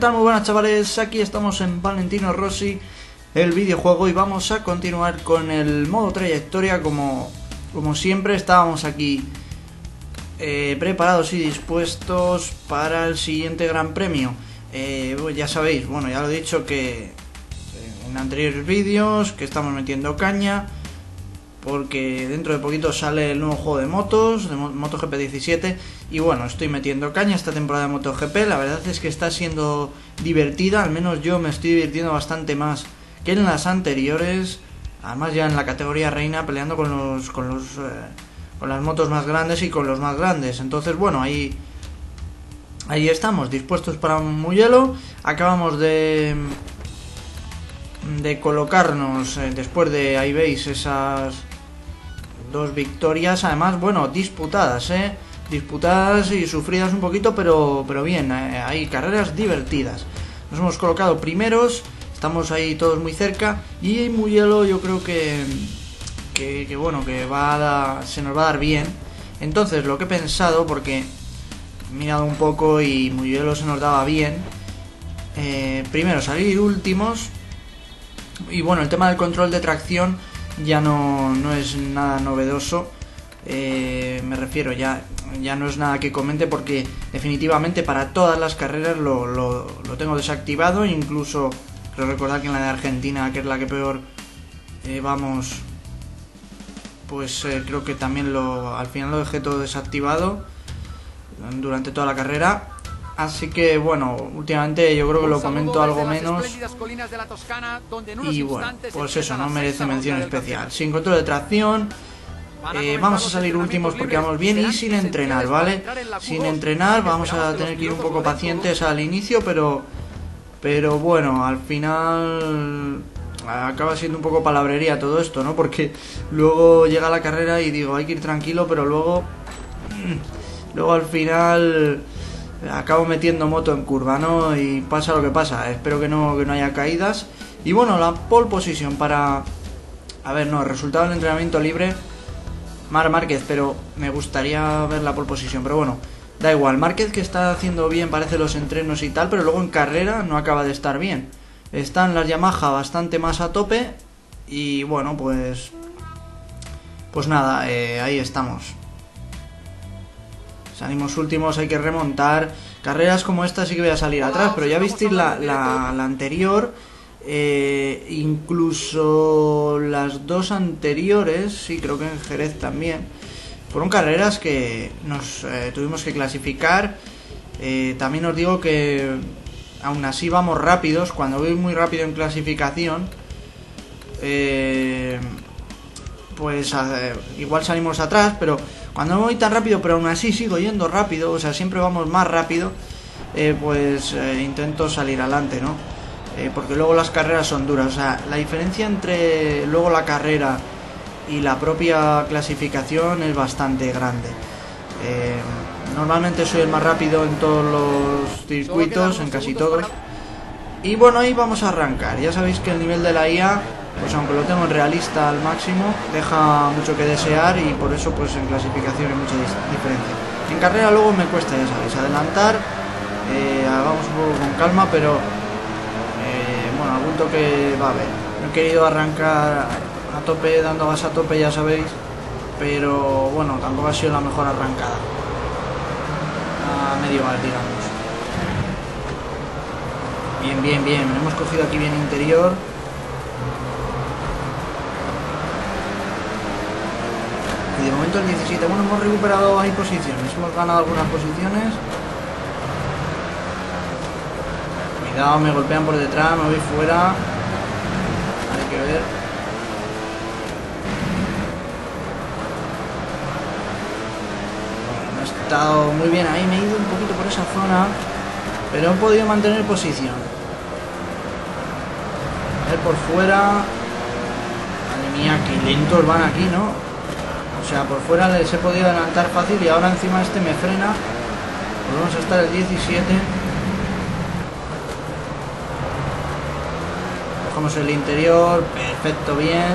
Hola, ¿qué tal? Muy buenas chavales, aquí estamos en Valentino Rossi, el videojuego, y vamos a continuar con el modo trayectoria como, como siempre. Estábamos aquí eh, preparados y dispuestos para el siguiente gran premio. Eh, ya sabéis, bueno, ya lo he dicho que en anteriores vídeos que estamos metiendo caña porque dentro de poquito sale el nuevo juego de motos, de MotoGP 17, y bueno, estoy metiendo caña esta temporada de MotoGP, la verdad es que está siendo divertida, al menos yo me estoy divirtiendo bastante más que en las anteriores, además ya en la categoría reina peleando con los con los eh, con las motos más grandes y con los más grandes. Entonces, bueno, ahí ahí estamos, dispuestos para un hielo. Acabamos de de colocarnos eh, después de ahí veis esas Dos victorias, además, bueno, disputadas, ¿eh? Disputadas y sufridas un poquito, pero, pero bien, eh, hay carreras divertidas. Nos hemos colocado primeros, estamos ahí todos muy cerca y Muyelo yo creo que, que, bueno, que va a se nos va a dar bien. Entonces, lo que he pensado, porque he mirado un poco y Muyelo se nos daba bien, eh, primero salir últimos y bueno, el tema del control de tracción ya no, no es nada novedoso. Eh, me refiero, ya, ya no es nada que comente porque definitivamente para todas las carreras lo, lo, tengo desactivado. Incluso creo recordar que en la de Argentina, que es la que peor eh, vamos, pues eh, creo que también lo, al final lo dejé todo desactivado durante toda la carrera. Así que bueno, últimamente yo creo que lo comento algo menos. Y bueno, pues eso, no merece mención especial. Sin control de tracción, eh, vamos a salir últimos porque vamos bien y sin entrenar, ¿vale? Sin entrenar, vamos a tener que ir un poco pacientes al inicio, pero, pero bueno, al final acaba siendo un poco palabrería todo esto, ¿no? Porque luego llega la carrera y digo, hay que ir tranquilo, pero luego, luego al final acabo metiendo moto en curva, ¿no? Y pasa lo que pasa. Espero que no, que no haya caídas. Y bueno, la pole position para... A ver, no, resultado del entrenamiento libre. Mar Márquez, pero me gustaría ver la pole position. Pero bueno, da igual. Márquez que está haciendo bien, parece los entrenos y tal, pero luego en carrera no acaba de estar bien. Están las Yamaha bastante más a tope. Y bueno, pues... Pues nada, eh, ahí estamos. Salimos últimos, hay que remontar. Carreras como esta sí que voy a salir atrás, pero ya visteis la, la, anterior. Eh, incluso las dos anteriores, sí, creo que en Jerez también. Fueron carreras que nos eh, tuvimos que clasificar. Eh, también os digo que aún así vamos rápidos. Cuando voy muy rápido en clasificación, pues igual salimos atrás, pero cuando no voy tan rápido, pero aún así sigo yendo rápido, o sea, siempre vamos más rápido, eh, pues eh, intento salir adelante, ¿no? Eh, porque luego las carreras son duras, o sea, la diferencia entre luego la carrera y la propia clasificación es bastante grande. normalmente soy el más rápido en todos los circuitos, en casi todos. Y bueno, ahí vamos a arrancar. Ya sabéis que el nivel de la IA pues aunque lo tengo en realista al máximo, deja mucho que desear y por eso pues en clasificación hay mucha diferencia. En carrera luego me cuesta, ya sabéis, adelantar, eh, hagamos un poco con calma, pero eh, bueno, algún toque va a haber. No he querido arrancar a tope, dando gas a tope, ya sabéis, pero bueno, tampoco ha sido la mejor arrancada. A medio mal, digamos. Bien, bien, bien. Hemos cogido aquí bien interior. De momento el 17. Bueno, hemos recuperado ahí posiciones. Hemos ganado algunas posiciones. Cuidado, me golpean por detrás, me voy fuera. Hay que ver. Bueno, he estado muy bien ahí, me he ido un poquito por esa zona. Pero he podido mantener posición. A ver por fuera. Madre mía, qué lentos van aquí, ¿no? O sea, por fuera les he podido adelantar fácil y ahora encima este me frena. Volvemos a estar el 17. Cogemos el interior, perfecto, bien.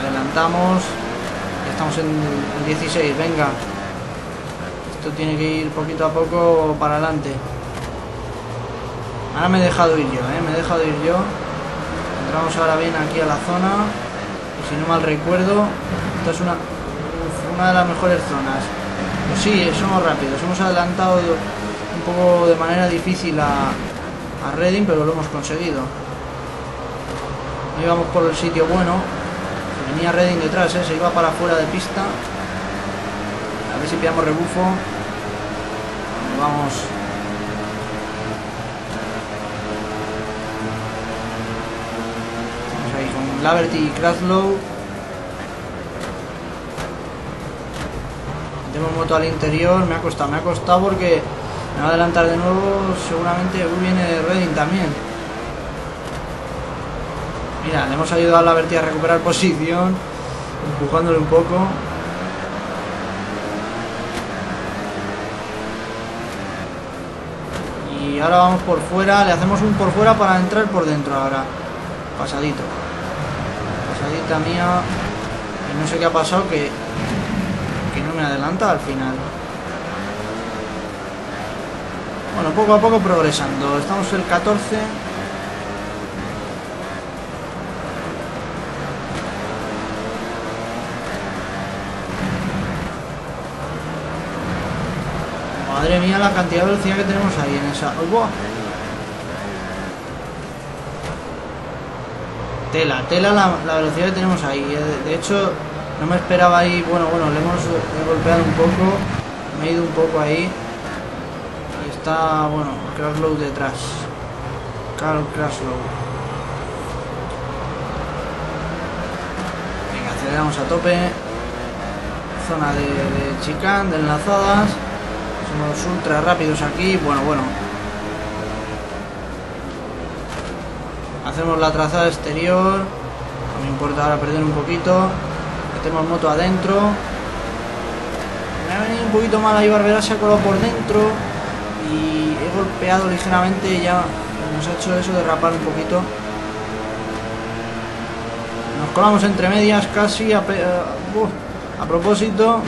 Adelantamos. Estamos en el 16, venga. Esto tiene que ir poquito a poco para adelante. Ahora me he dejado ir yo, ¿eh? Me he dejado ir yo. Entramos ahora bien aquí a la zona. Y si no mal recuerdo, esta es una, una de las mejores zonas. Pues sí, somos rápidos. Hemos adelantado un poco de manera difícil a, a Reading, pero lo hemos conseguido. Ahí vamos por el sitio bueno. Venía Reading detrás, ¿eh? se iba para afuera de pista. A ver si pillamos rebufo. Vamos Laverty y Kraslow. Tenemos moto al interior, me ha costado, me ha costado porque me va a adelantar de nuevo, seguramente viene Redding también. Mira, le hemos ayudado a Laverty a recuperar posición, empujándole un poco. Y ahora vamos por fuera, le hacemos un por fuera para entrar por dentro ahora. Pasadito pasadita mía y no sé qué ha pasado que, me adelanta al final. Bueno, poco a poco progresando. Estamos el 14. Madre mía la cantidad de velocidad que tenemos ahí en esa... ¡Oh, tela, tela la, velocidad que tenemos ahí. De, hecho, no me esperaba ahí. Bueno, bueno, le hemos golpeado un poco. Me he ido un poco ahí. Y está, bueno, Crashlow detrás. Carl Crashlow. Venga, aceleramos a tope. Zona de, de chicane, de enlazadas. Somos ultra rápidos aquí. Bueno, bueno, hacemos la trazada exterior no me importa ahora perder un poquito metemos moto adentro. Me ha venido un poquito mal ahí Barbera se ha colado por dentro y he golpeado ligeramente y ya nos ha hecho eso derrapar un poquito. Nos colamos entre medias casi a, a propósito.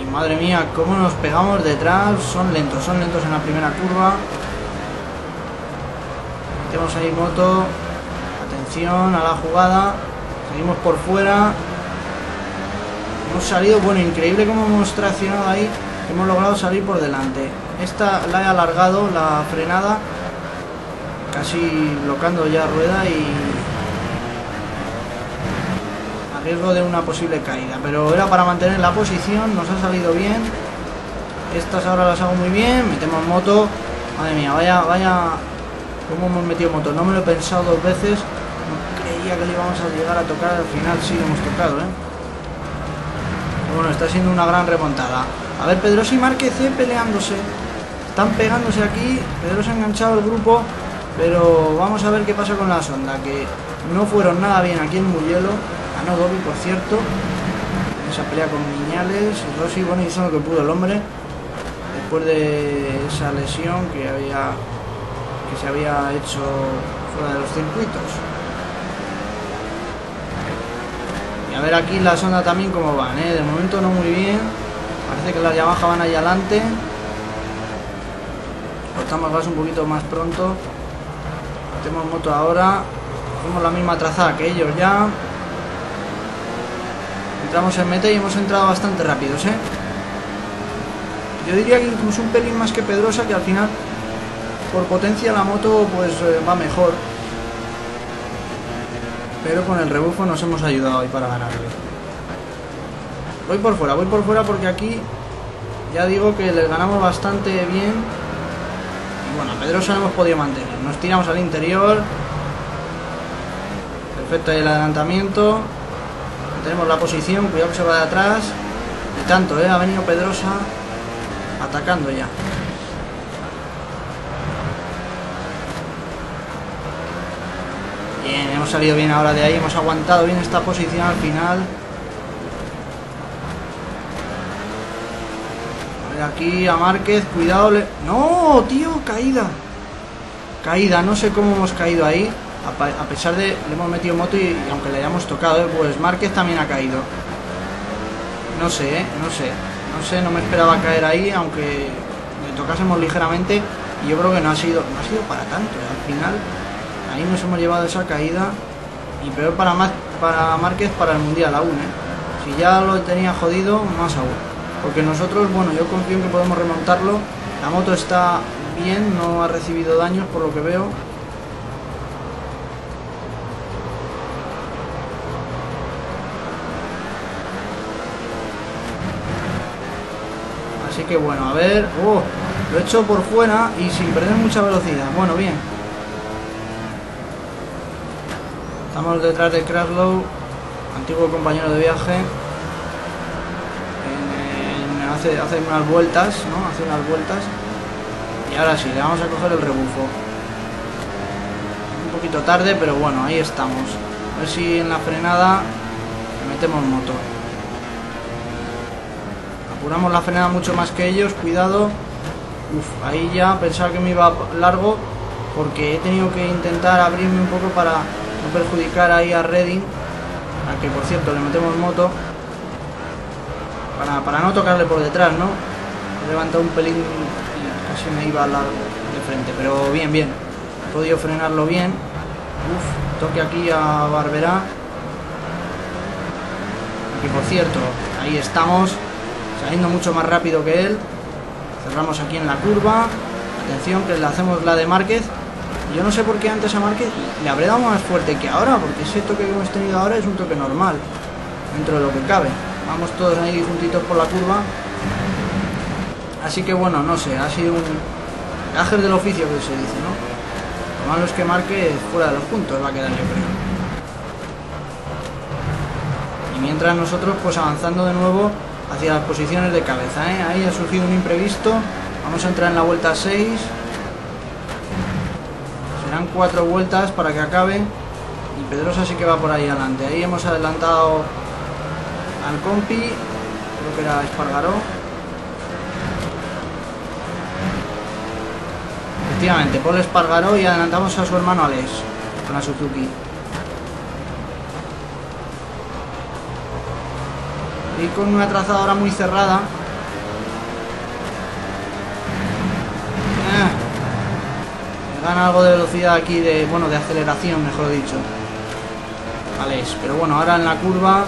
Y madre mía cómo nos pegamos detrás. Son lentos son lentos en la primera curva. Metemos ahí moto. A la jugada. Seguimos por fuera. Hemos salido, bueno, increíble como hemos traccionado ahí. Hemos logrado salir por delante. Esta la he alargado, la frenada. Casi bloqueando ya rueda y a riesgo de una posible caída. Pero era para mantener la posición, nos ha salido bien. Estas ahora las hago muy bien. Metemos moto. Madre mía, vaya, vaya cómo hemos metido motor. No me lo he pensado dos veces. Creía que le íbamos a llegar a tocar. Al final sí hemos tocado, ¿eh? bueno, está siendo una gran remontada. A ver, Pedrosa y Márquez ¿eh? peleándose. Están pegándose aquí. Pedrosa ha enganchado el grupo. Pero vamos a ver qué pasa con la sonda. Que no fueron nada bien aquí en Muyelo. Ganó Dobby, por cierto. Esa pelea con Miñales. Rossi, bueno, hizo lo que pudo el hombre. Después de esa lesión que había que se había hecho fuera de los circuitos. Y a ver aquí la sonda también cómo van, ¿eh? de momento no muy bien. Parece que las Yamaha van ahí adelante. Cortamos gas un poquito más pronto. Tenemos moto ahora. Hacemos la misma trazada que ellos ya. Entramos en meta y hemos entrado bastante rápidos, ¿eh? Yo diría que incluso un pelín más que Pedrosa, que al final por potencia la moto pues eh, va mejor. Pero con el rebufo nos hemos ayudado ahí para ganarle. Voy por fuera, voy por fuera porque aquí ya digo que les ganamos bastante bien. Y bueno, Pedrosa no hemos podido mantener. Nos tiramos al interior. Perfecto el adelantamiento. Tenemos la posición, cuidado que se va de atrás. Y tanto, ¿eh? ha venido Pedrosa atacando ya. Bien, hemos salido bien ahora de ahí, hemos aguantado bien esta posición al final. A ver aquí a Márquez, cuidado. No, tío, caída. Caída, no sé cómo hemos caído ahí. A, pesar de le hemos metido moto y, aunque le hayamos tocado, ¿eh? pues Márquez también ha caído. No sé, ¿eh? no sé. No sé, no me esperaba caer ahí, aunque le tocásemos ligeramente y yo creo que no ha sido, no ha sido para tanto. ¿eh? Al final, ahí nos hemos llevado esa caída y peor para, para Márquez para el Mundial aún. ¿eh? Si ya lo tenía jodido, más aún. Porque nosotros, bueno, yo confío en que podemos remontarlo. La moto está bien, no ha recibido daños por lo que veo. Así que bueno, a ver... Oh, lo he hecho por fuera y sin perder mucha velocidad. Bueno, bien. Estamos detrás de Kraslow, antiguo compañero de viaje. hace, hace unas vueltas, ¿no? Hace unas vueltas. Y ahora sí, le vamos a coger el rebufo. Un poquito tarde, pero bueno, ahí estamos. A ver si en la frenada le metemos motor. Apuramos la frenada mucho más que ellos, cuidado. Uf, ahí ya pensaba que me iba largo porque he tenido que intentar abrirme un poco para no perjudicar ahí a Redding, a que por cierto le metemos moto, para, para no tocarle por detrás, ¿no? He levantado un pelín y casi me iba largo de frente, pero bien, bien. He podido frenarlo bien. Uf, toque aquí a Barberá. Y por cierto, ahí estamos saliendo mucho más rápido que él. Cerramos aquí en la curva. Atención que le hacemos la de Márquez. Yo no sé por qué antes a Márquez le habré dado más fuerte que ahora, porque ese toque que hemos tenido ahora es un toque normal, dentro de lo que cabe. Vamos todos ahí juntitos por la curva. Así que bueno, no sé, ha sido un gajer del oficio que se dice, ¿no? Lo malo es que Márquez fuera de los puntos va a quedar, yo creo. Y mientras nosotros pues avanzando de nuevo hacia las posiciones de cabeza. ¿eh? Ahí ha surgido un imprevisto. Vamos a entrar en la vuelta 6. Cuatro vueltas para que acabe. Y Pedrosa sí que va por ahí adelante. Ahí hemos adelantado al compi. Creo que era Espargaró. Efectivamente, Paul Espargaró y adelantamos a su hermano Alex con la Suzuki. y con una trazadora muy cerrada. Gana algo de velocidad aquí, de bueno, de aceleración, mejor dicho. Vale, pero bueno, ahora en la curva.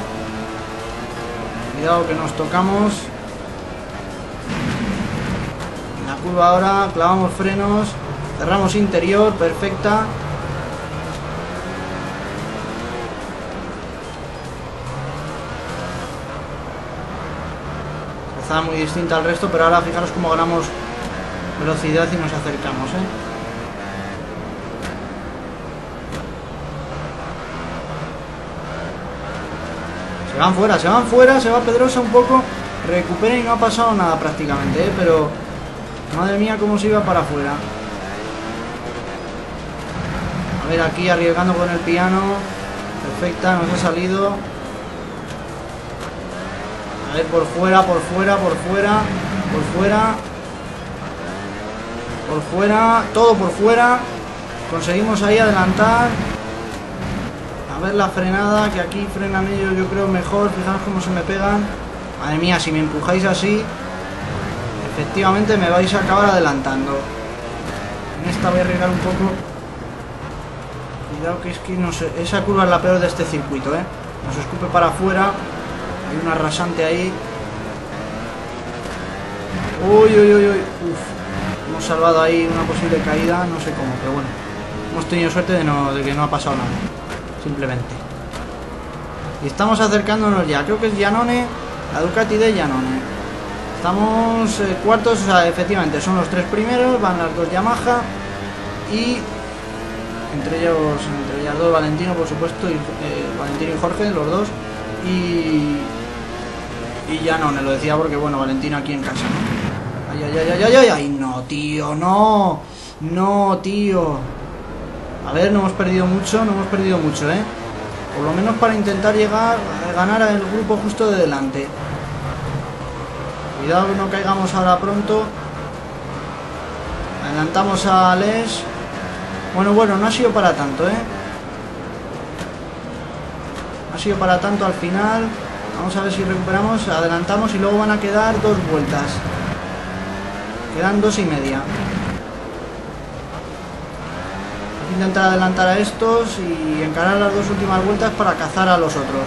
Cuidado que nos tocamos. En la curva ahora, clavamos frenos, cerramos interior, perfecta. muy distinta al resto, pero ahora fijaros cómo ganamos velocidad y nos acercamos, ¿eh? Se van fuera, se van fuera, se va Pedrosa un poco, recupera y no ha pasado nada prácticamente, ¿eh? Pero, madre mía, cómo se iba para afuera. A ver, aquí arriesgando con el piano, perfecta, nos ha salido por fuera, por fuera, por fuera, por fuera. Por fuera, todo por fuera. Conseguimos ahí adelantar. A ver la frenada, que aquí frenan ellos yo creo mejor. Fijaros cómo se me pegan. Madre mía, si me empujáis así, efectivamente me vais a acabar adelantando. En esta voy a arriesgar un poco. Cuidado que es que no sé, esa curva es la peor de este circuito, ¿eh? Nos escupe para afuera. Hay una rasante ahí. Uy, uy, uy, uy. Uf. Hemos salvado ahí una posible caída, no sé cómo, pero bueno. Hemos tenido suerte de que no ha pasado nada. Simplemente. Y estamos acercándonos ya. Creo que es Janone, la Ducati de Janone. Estamos eh, cuartos, o sea, efectivamente, son los tres primeros, van las dos Yamaha y entre ellos, entre ellas dos Valentino, por supuesto, y, eh, Valentino y Jorge, los dos, y, y ya lo decía porque, bueno, Valentino aquí en casa, Ay, ay, ay, ay, ay, ay, no, tío, no. No, tío. A ver, no hemos perdido mucho, no hemos perdido mucho, ¿eh? Por lo menos para intentar llegar a ganar al grupo justo de delante. Cuidado que no caigamos ahora pronto. Adelantamos a Les. Bueno, bueno, no ha sido para tanto, ¿eh? ha sido para tanto al final. Vamos a ver si recuperamos, adelantamos y luego van a quedar dos vueltas. Quedan dos y media. Intentar adelantar a estos y encarar las dos últimas vueltas para cazar a los otros.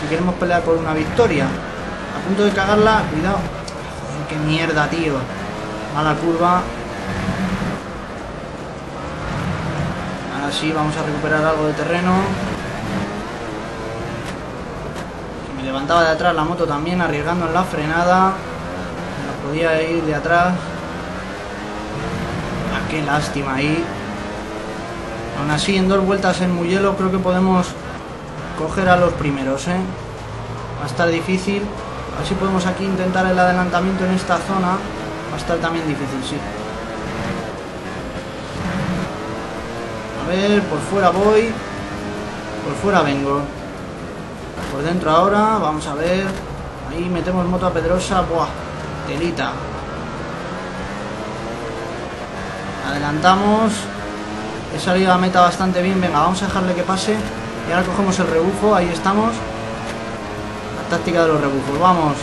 Si queremos pelear por una victoria. A punto de cagarla, cuidado. Joder, qué mierda, tío. Mala curva. Ahora sí, vamos a recuperar algo de terreno. Me levantaba de atrás la moto también, arriesgando en la frenada. No podía ir de atrás. Ah, qué lástima ahí. Aún así, en dos vueltas en Muyelo creo que podemos coger a los primeros, ¿eh? Va a estar difícil. A ver si podemos aquí intentar el adelantamiento en esta zona. Va a estar también difícil, sí. A ver, por fuera voy. Por fuera vengo. Por dentro ahora, vamos a ver. Ahí metemos moto a Pedrosa. Buah, telita. Adelantamos. He salido a meta bastante bien. Venga, vamos a dejarle que pase. Y ahora cogemos el rebufo. Ahí estamos. La táctica de los rebufos. Vamos.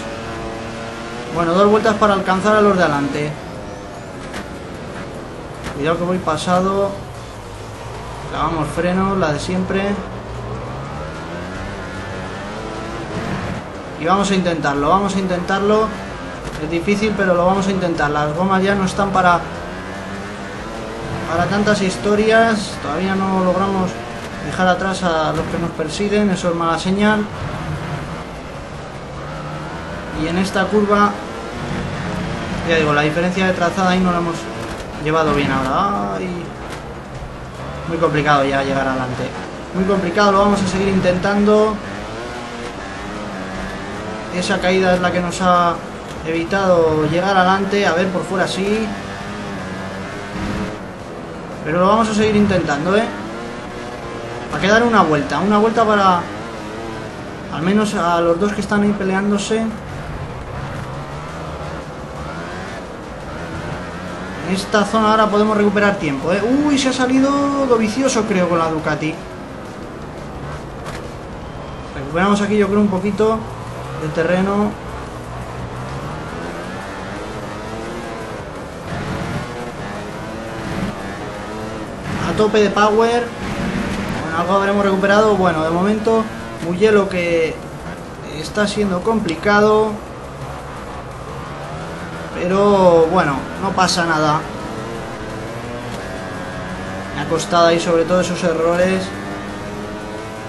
Bueno, dos vueltas para alcanzar a los de adelante. Cuidado que voy pasado. Clavamos frenos, la de siempre. Y vamos a intentarlo, vamos a intentarlo. Es difícil, pero lo vamos a intentar. Las gomas ya no están para para tantas historias. Todavía no logramos dejar atrás a los que nos persiguen, eso es mala señal. Y en esta curva, ya digo, la diferencia de trazada ahí no la hemos llevado bien ahora. Muy complicado ya llegar adelante. Muy complicado, lo vamos a seguir intentando. Esa caída es la que nos ha evitado llegar adelante. A ver, por fuera sí. Pero lo vamos a seguir intentando, ¿eh? Va a quedar una vuelta. Una vuelta para... Al menos a los dos que están ahí peleándose. En esta zona ahora podemos recuperar tiempo, ¿eh? Uy, se ha salido Dovicioso, creo, con la Ducati. Recuperamos aquí, yo creo, un poquito de terreno. Tope de power. Bueno, algo habremos recuperado. Bueno, de momento, muy hielo que está siendo complicado. Pero bueno, no pasa nada. Me ha costado ahí sobre todo esos errores.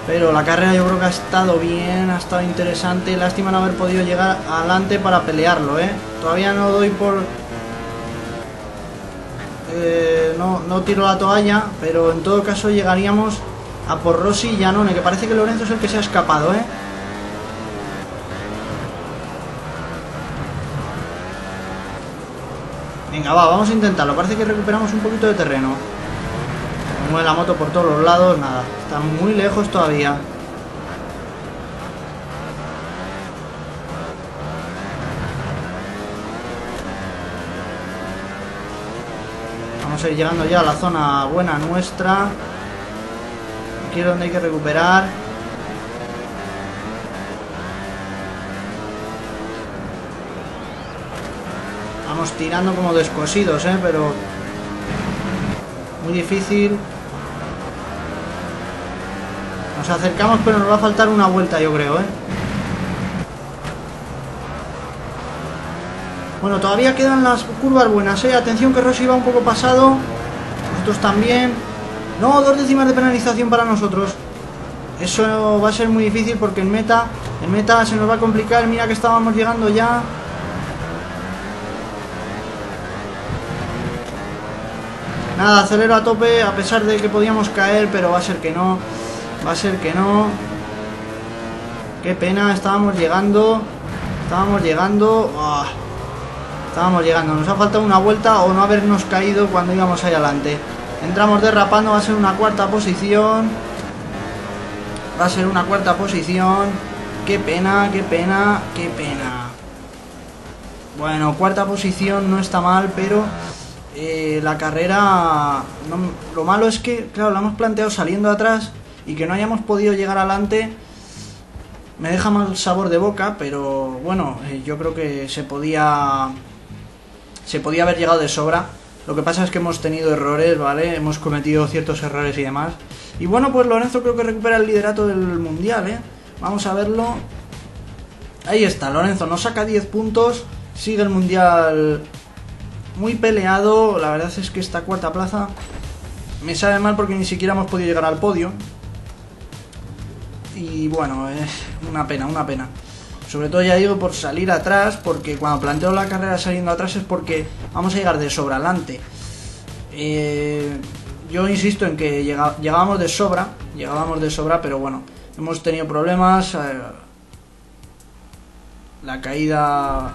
Pero la carrera yo creo que ha estado bien, ha estado interesante. Lástima no haber podido llegar adelante para pelearlo, ¿eh? Todavía no doy por... Eh, no, no tiro la toalla, pero en todo caso llegaríamos a por Rossi y Janone, que parece que Lorenzo es el que se ha escapado, ¿eh? Venga, va, vamos a intentarlo. Parece que recuperamos un poquito de terreno. Mueve la moto por todos los lados, nada. Está muy lejos todavía. Vamos a ir llegando ya a la zona buena nuestra. Aquí es donde hay que recuperar. Vamos tirando como descosidos, ¿eh? Pero muy difícil. Nos acercamos, pero nos va a faltar una vuelta, yo creo, ¿eh? Bueno, todavía quedan las curvas buenas, ¿eh? Atención que Rossi va un poco pasado. Nosotros también. No, dos décimas de penalización para nosotros. Eso va a ser muy difícil porque en meta, en meta se nos va a complicar. Mira que estábamos llegando ya. Nada, acelero a tope a pesar de que podíamos caer, pero va a ser que no. Va a ser que no. Qué pena, estábamos llegando. Estábamos llegando. Oh, estábamos llegando. Nos ha faltado una vuelta o no habernos caído cuando íbamos ahí adelante. Entramos derrapando, va a ser una cuarta posición. Va a ser una cuarta posición. Qué pena, qué pena, qué pena. Bueno, cuarta posición no está mal, pero eh, la carrera... Lo malo es que, claro, la hemos planteado saliendo atrás y que no hayamos podido llegar adelante me deja mal sabor de boca, pero bueno, eh, yo creo que se podía se podía haber llegado de sobra. Lo que pasa es que hemos tenido errores, ¿vale? Hemos cometido ciertos errores y demás. Y bueno, pues Lorenzo creo que recupera el liderato del mundial, ¿eh? Vamos a verlo. Ahí está, Lorenzo nos saca 10 puntos. Sigue el mundial muy peleado. La verdad es que esta cuarta plaza me sabe mal porque ni siquiera hemos podido llegar al podio. Y bueno, es una pena, una pena. Sobre todo ya digo por salir atrás, porque cuando planteo la carrera saliendo atrás es porque vamos a llegar de sobra adelante. Eh, yo insisto en que llegábamos de sobra, llegábamos de sobra, pero bueno, hemos tenido problemas. Eh, la caída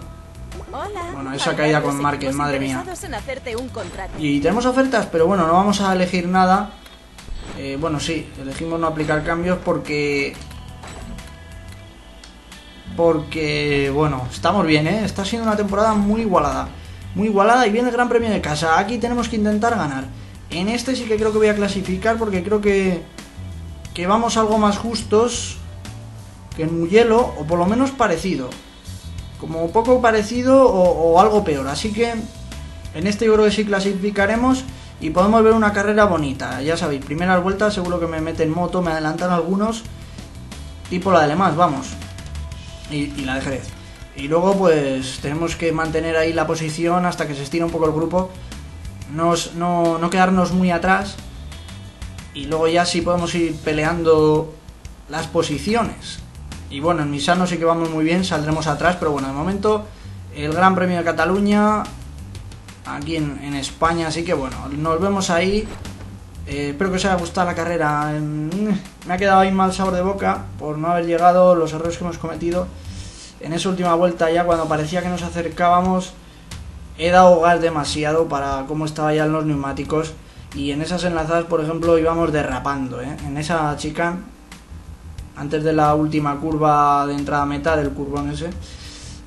bueno, esa caída con Márquez, madre mía. Y tenemos ofertas, pero bueno, no vamos a elegir nada. Eh, bueno, sí, elegimos no aplicar cambios porque porque, bueno, estamos bien, ¿eh? Está siendo una temporada muy igualada. Muy igualada y viene el Gran Premio de casa. Aquí tenemos que intentar ganar. En este sí que creo que voy a clasificar porque creo que, que vamos algo más justos que en Muyelo, o por lo menos parecido. Como poco parecido o, algo peor. Así que en este yo creo que sí clasificaremos y podemos ver una carrera bonita. Ya sabéis, primeras vueltas seguro que me meten moto, me adelantan algunos. Tipo la de Le vamos y, la de Jerez. Y luego pues tenemos que mantener ahí la posición hasta que se estira un poco el grupo. no, no quedarnos muy atrás. Y luego ya sí podemos ir peleando las posiciones. Y bueno, en Misano sí que vamos muy bien, saldremos atrás, pero bueno, de momento el Gran Premio de Cataluña, aquí en, España, así que bueno, nos vemos ahí. Eh, espero que os haya gustado la carrera. Me ha quedado ahí mal sabor de boca por no haber llegado, los errores que hemos cometido en esa última vuelta ya cuando parecía que nos acercábamos he dado gas demasiado para cómo estaba ya en los neumáticos y en esas enlazadas por ejemplo íbamos derrapando ¿eh? en esa chica antes de la última curva de entrada meta del curvón ese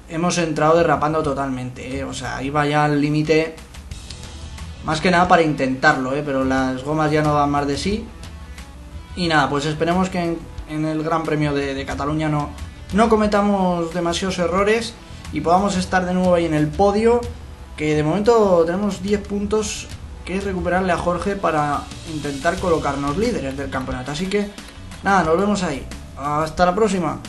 hemos entrado derrapando totalmente ¿eh? o sea iba ya al límite más que nada para intentarlo ¿eh? pero las gomas ya no dan más de sí y nada pues esperemos que en, el Gran Premio de Cataluña no no cometamos demasiados errores y podamos estar de nuevo ahí en el podio, que de momento tenemos 10 puntos que recuperarle a Jorge para intentar colocarnos líderes del campeonato. Así que nada, nos vemos ahí. Hasta la próxima.